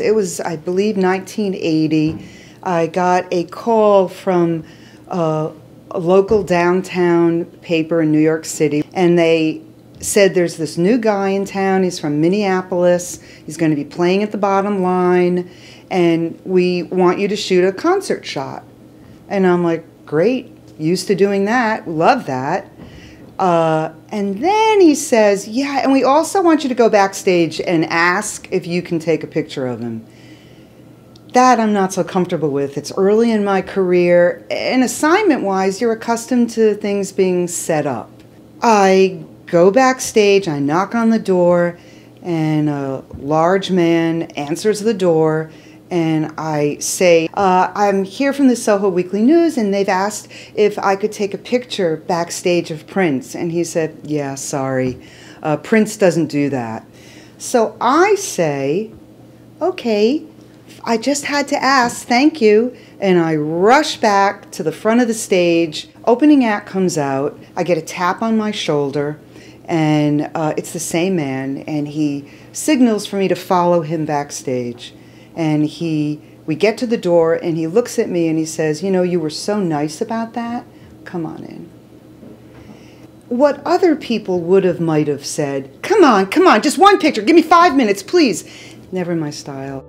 It was, I believe, 1980. I got a call from uh, a local downtown paper in New York City, and they said there's this new guy in town. He's from Minneapolis. He's going to be playing at the bottom line, and we want you to shoot a concert shot. And I'm like, great, used to doing that, love that. Uh, and then he says, yeah, and we also want you to go backstage and ask if you can take a picture of him. That I'm not so comfortable with. It's early in my career, and assignment wise, you're accustomed to things being set up. I go backstage, I knock on the door, and a large man answers the door. And I say, uh, I'm here from the Soho Weekly News, and they've asked if I could take a picture backstage of Prince. And he said, Yeah, sorry, uh, Prince doesn't do that. So I say, Okay, I just had to ask, thank you. And I rush back to the front of the stage. Opening act comes out. I get a tap on my shoulder and uh, it's the same man, and he signals for me to follow him backstage. And he, we get to the door, and he looks at me and he says, "You know, you were so nice about that. Come on in." What other people would have might have said, "Come on, come on, just one picture. Give me five minutes, please." Never my style.